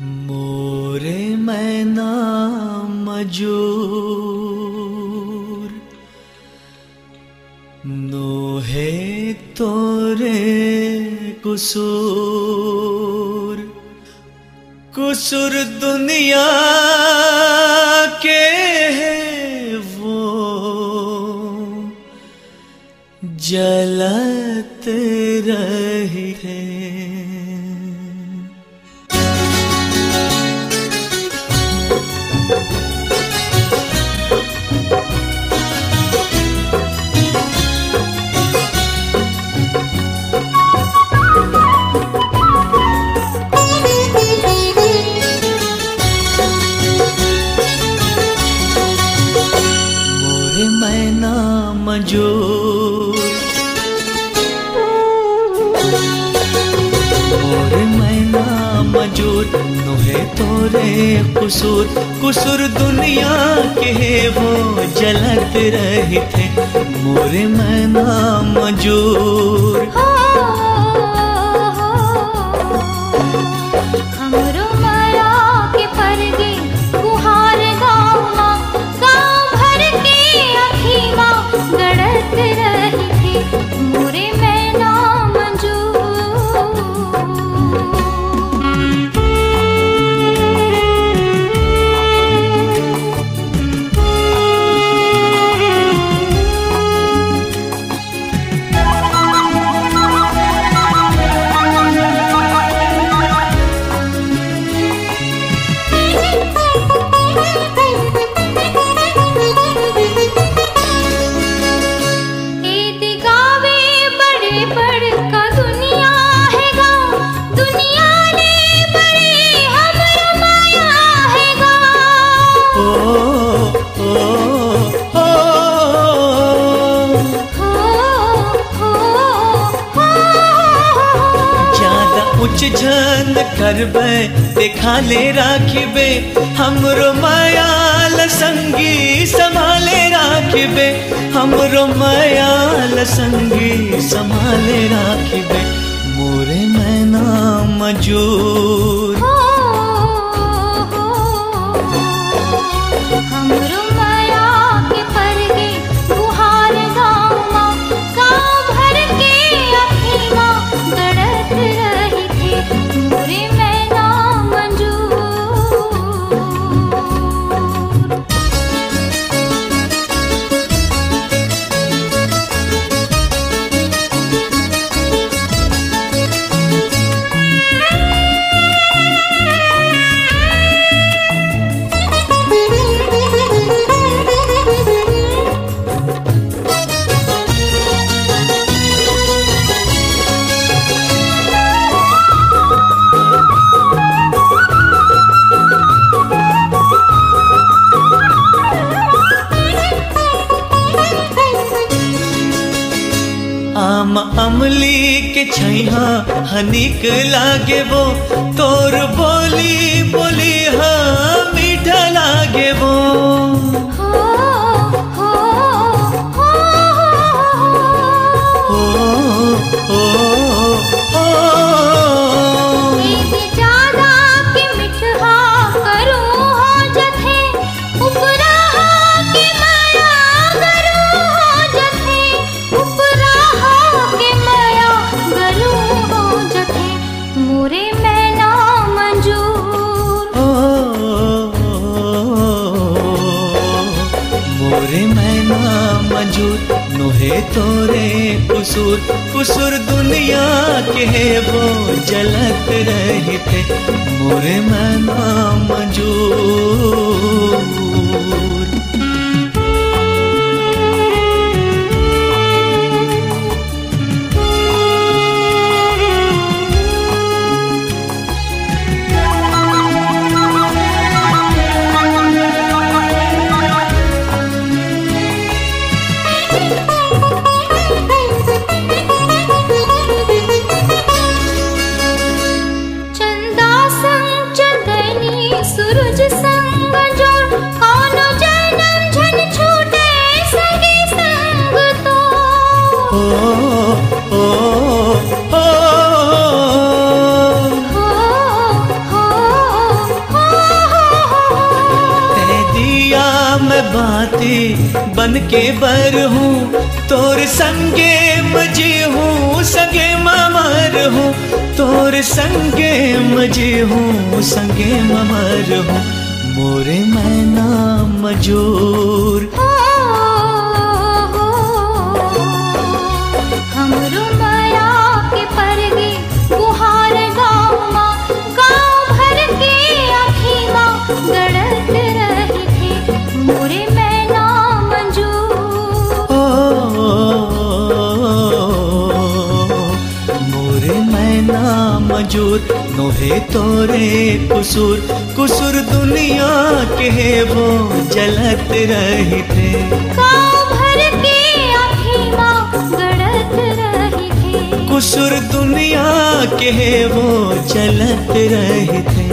मोरे मैना मजूर नोहे तोरे कुसूर कुसूर दुनिया के है वो। जलत रही मजूर मोर मैना मजूर नोहे तोरे कुसूर। कुसूर दुनिया के वो जलत रहे थे। मोरे मैना मजूर झन करबे देखा ले राखिबे हमरो मायाल संगी संभाले राखबे हमरो मायाल संगी संभाले राखबे मोरे मैना मजूर के छैहा हनिक लागे वो। तोर बोली बोली हाँ मीठा लागे वो। नोहे तोरे कुसुर कुसुर दुनिया के वो जलत रहे थे। मोरे मन मजूर। बाती बन के बर हूँ, तोर संगे मजी हूँ, संगे ममर हूँ, तोर संगे मजी हूँ, संगे ममर हूँ। मोरे मैना मजूर माजूर नोहे तोरे कुसुर कुसुर दुनिया के वो जलत रही थे कुसुर दुनिया के वो चलत रहे थे